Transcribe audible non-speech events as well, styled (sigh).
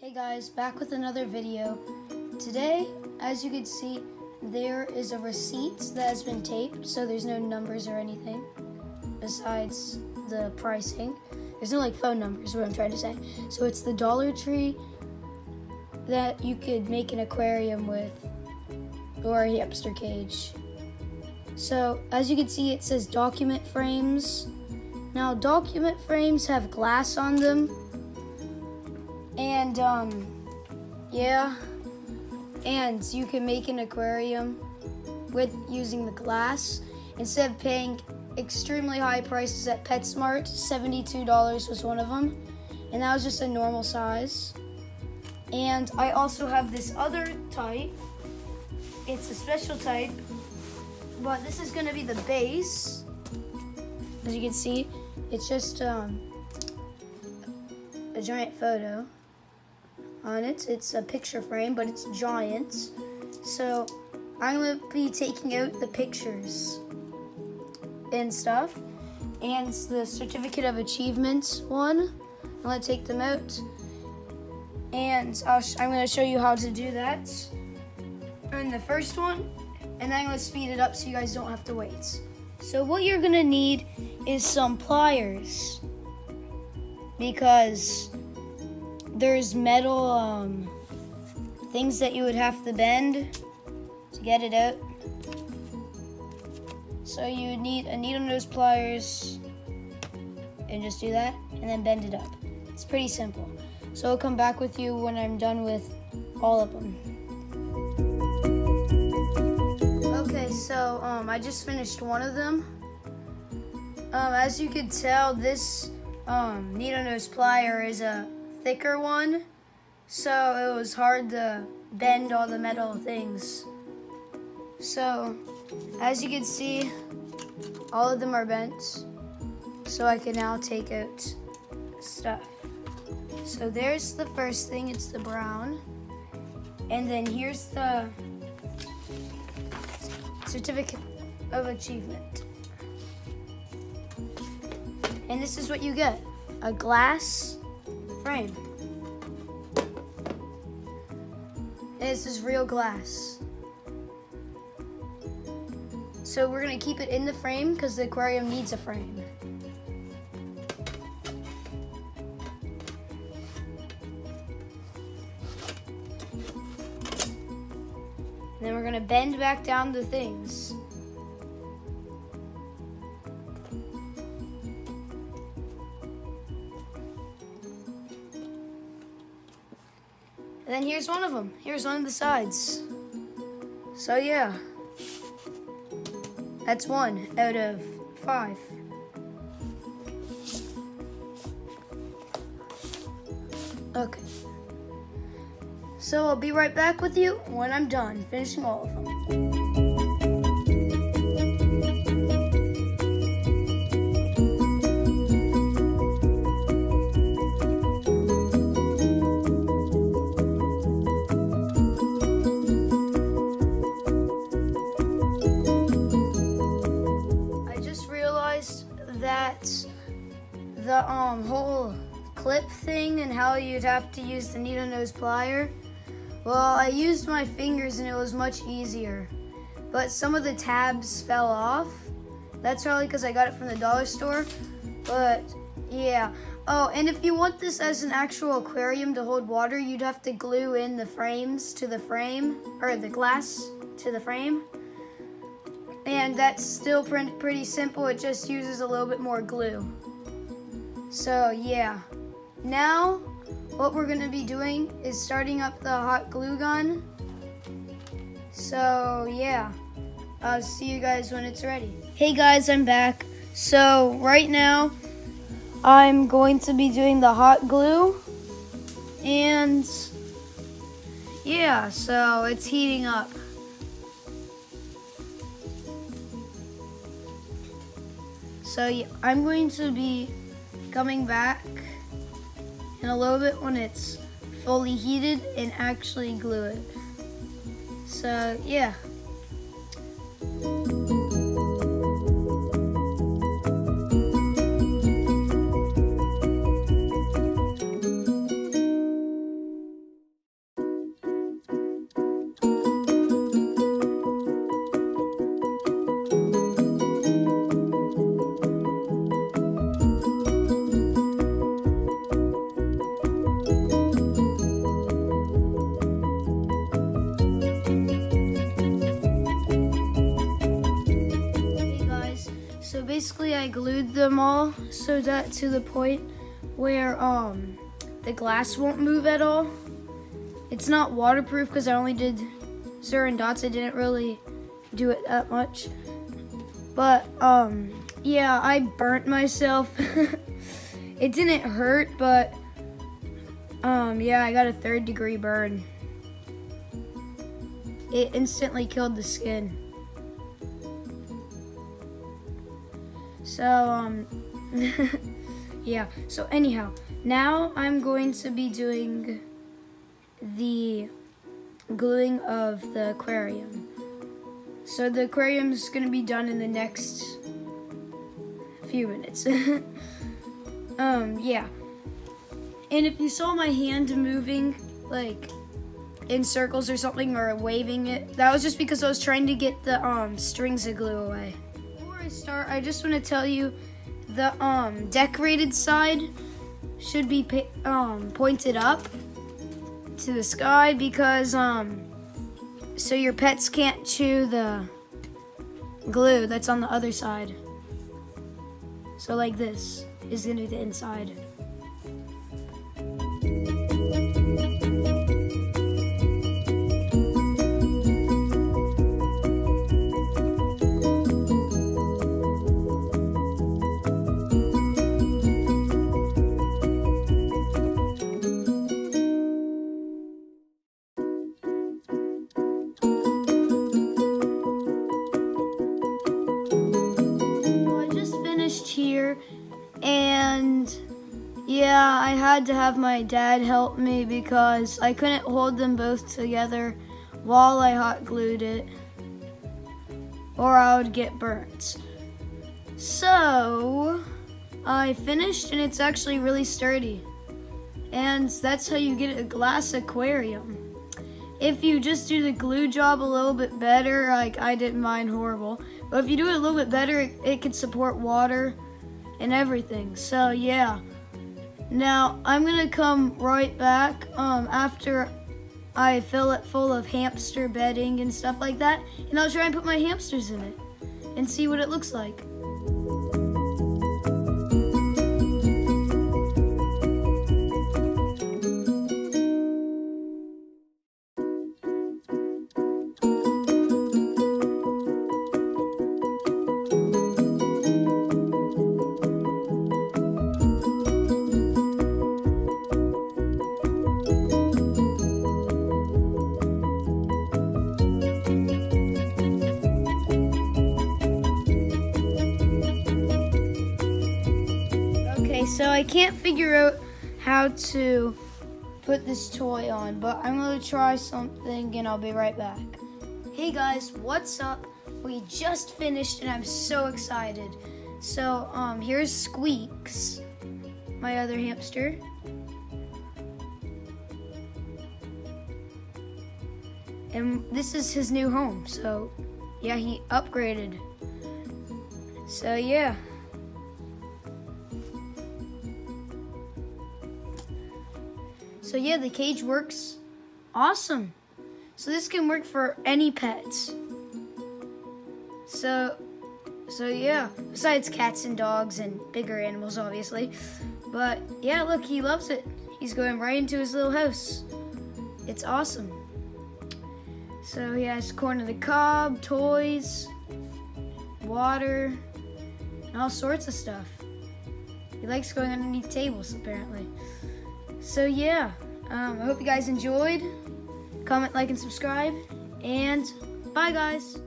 Hey guys, back with another video. Today, as you can see, there is a receipt that has been taped, so there's no numbers or anything besides the pricing. There's no like phone numbers, what I'm trying to say. So it's the Dollar Tree that you could make an aquarium with or a hamster cage. So as you can see, it says document frames. Now document frames have glass on them and um yeah and you can make an aquarium with using the glass instead of paying extremely high prices at PetSmart. $72 was one of them, and that was just a normal size. And I also have this other type. It's a special type, but this is gonna be the base. As you can see, it's just um, a giant photo on it. It's a picture frame, but it's giant. So I'm gonna be taking out the pictures and stuff. And the certificate of achievement one. I'm gonna take them out. And i am gonna show you how to do that. And the first one, and I'm gonna speed it up so you guys don't have to wait. So what you're gonna need is some pliers because there's metal um, things that you would have to bend to get it out. So you need a needle nose pliers and just do that and then bend it up. It's pretty simple. So I'll come back with you when I'm done with all of them. Okay, so um, I just finished one of them. Um, as you can tell, this um, needle nose plier is a thicker one, so it was hard to bend all the metal things. So, as you can see, all of them are bent, so I can now take out stuff. So there's the first thing, it's the brown. And then here's the certificate of achievement. And this is what you get, a glass frame. This is real glass. So we're gonna keep it in the frame because the aquarium needs a frame. And then we're gonna bend back down the things. Here's one of them. Here's one of the sides. So yeah, that's one out of five. Okay. So I'll be right back with you when I'm done finishing all of them. The um, whole clip thing and how you'd have to use the needle nose plier, well, I used my fingers and it was much easier. But some of the tabs fell off. That's probably because I got it from the dollar store. But yeah. Oh, and if you want this as an actual aquarium to hold water, you'd have to glue in the frames to the frame, or the glass to the frame. And that's still pretty simple. It just uses a little bit more glue. So yeah. Now, what we're gonna be doing is starting up the hot glue gun. So yeah, I'll see you guys when it's ready. Hey guys, I'm back. So right now, I'm going to be doing the hot glue. And yeah, so it's heating up. So I'm going to be coming back in a little bit when it's fully heated and actually glue it. So yeah. Basically I glued them all so that to the point where um the glass won't move at all. It's not waterproof because I only did certain dots. I didn't really do it that much. But um yeah, I burnt myself. (laughs) it didn't hurt, but um yeah, I got a third degree burn. It instantly killed the skin. So, um, (laughs) yeah. So anyhow, now I'm going to be doing the gluing of the aquarium. So the aquarium is going to be done in the next few minutes. (laughs) um, yeah. And if you saw my hand moving, like in circles or something, or waving it, that was just because I was trying to get the um, strings of glue away. I start, I just want to tell you the um, decorated side should be um, pointed up to the sky because um, so your pets can't chew the glue that's on the other side. So like this is gonna be the inside. I had to have my dad help me because I couldn't hold them both together while I hot glued it or I would get burnt. So I finished and it's actually really sturdy. And that's how you get a glass aquarium. If you just do the glue job a little bit better, like I did mine horrible, but if you do it a little bit better, it, it can support water and everything. So yeah. Now I'm gonna come right back um, after I fill it full of hamster bedding and stuff like that, and I'll try and put my hamsters in it and see what it looks like. So I can't figure out how to put this toy on, but I'm gonna try something and I'll be right back. Hey guys, what's up? We just finished and I'm so excited. So, um, here's Squeaks, my other hamster. And this is his new home, so yeah, he upgraded. So yeah. So yeah, the cage works awesome. So this can work for any pets. So, so yeah, besides cats and dogs and bigger animals, obviously. But yeah, look, he loves it. He's going right into his little house. It's awesome. So he has corn on the cob, toys, water, and all sorts of stuff. He likes going underneath tables, apparently. So yeah, um, I hope you guys enjoyed. Comment, like, and subscribe. And bye, guys.